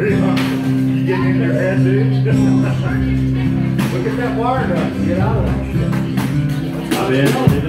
you getting in your head, dude? Look at that wire duck. Get out of that shit.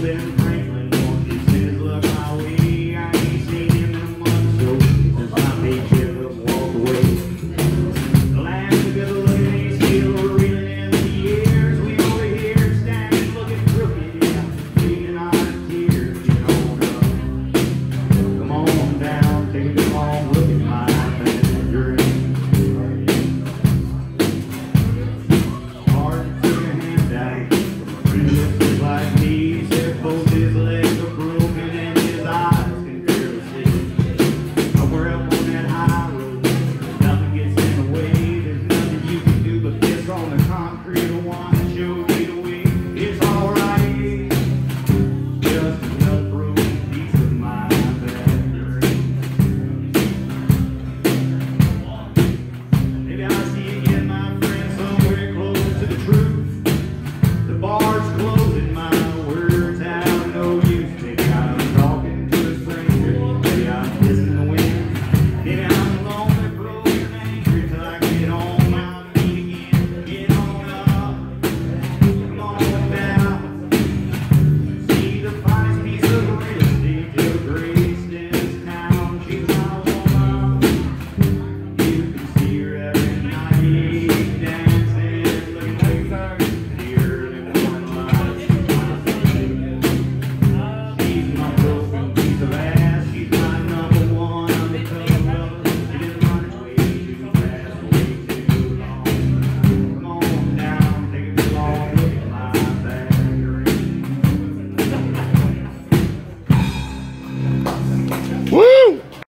been